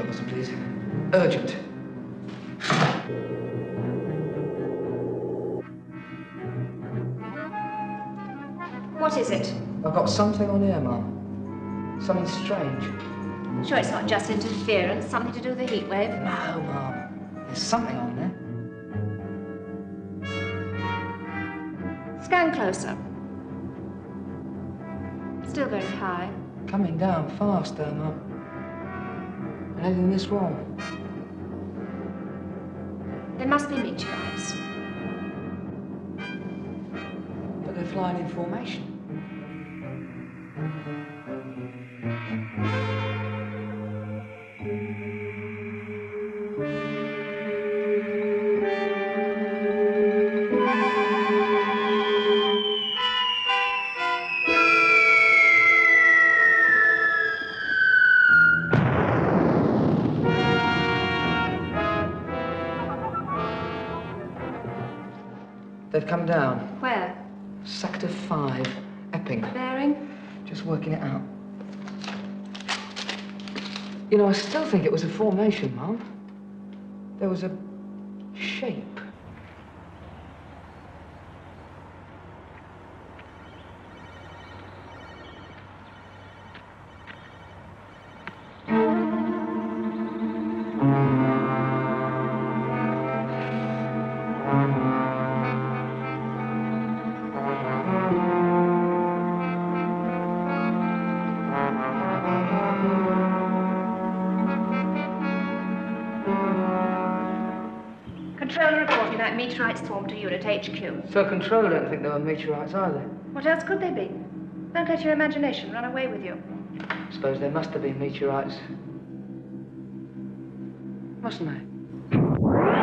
officer, please. Urgent. What is it? I've got something on here, Mum. Something strange. Sure it's not just interference, something to do with the heat wave? No, Mum. There's something on there. Scan closer. Still very high. Coming down faster, Mum. And heading this way. They must be meteorites. But they're flying in formation. They've come down. Where? Sector 5, Epping. Bearing? Just working it out. You know, I still think it was a formation, Mum. There was a shape. Controller reporting that meteorites swarmed to UNIT HQ. So Control don't think they were meteorites either. What else could they be? Don't let your imagination run away with you. I Suppose there must have been meteorites. Mustn't they?